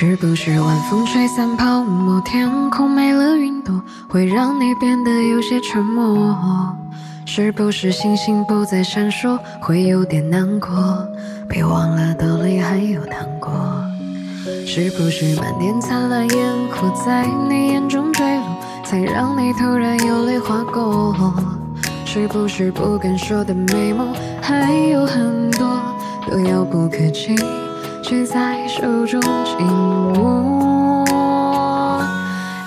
是不是晚风吹散泡沫，天空没了云朵，会让你变得有些沉默？是不是星星不再闪烁，会有点难过？别忘了兜里还有糖果。是不是满天灿烂烟火在你眼中坠落，才让你突然有泪划过？是不是不敢说的美梦还有很多，都遥不可及？却在手中紧握。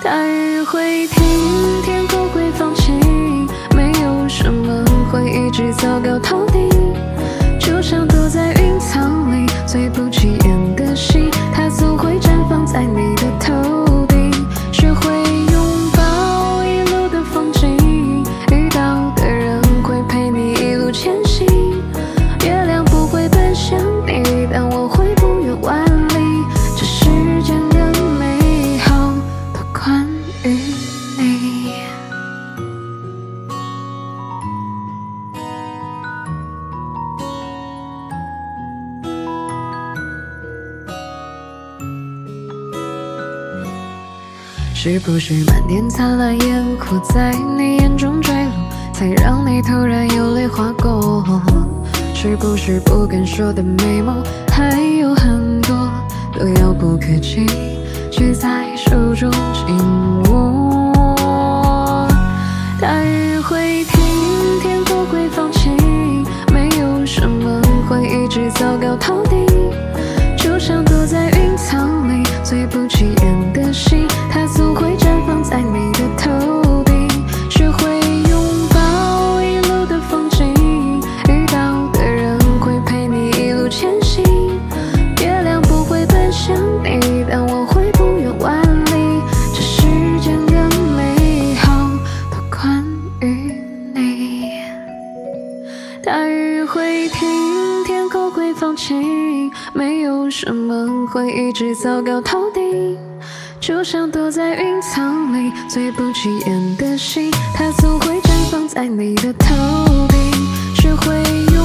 大雨会停，天空会放晴，没有什么会一直糟糕透顶。是不是满天灿烂烟火在你眼中坠落，才让你突然有泪划过？是不是不敢说的美梦还有很多，都遥不可及，却在手中紧握。大雨会停，天空会放晴，没有什么会一直糟糕透顶。就像躲在云层里最不起眼的星，它总会绽放在你的头顶。学会用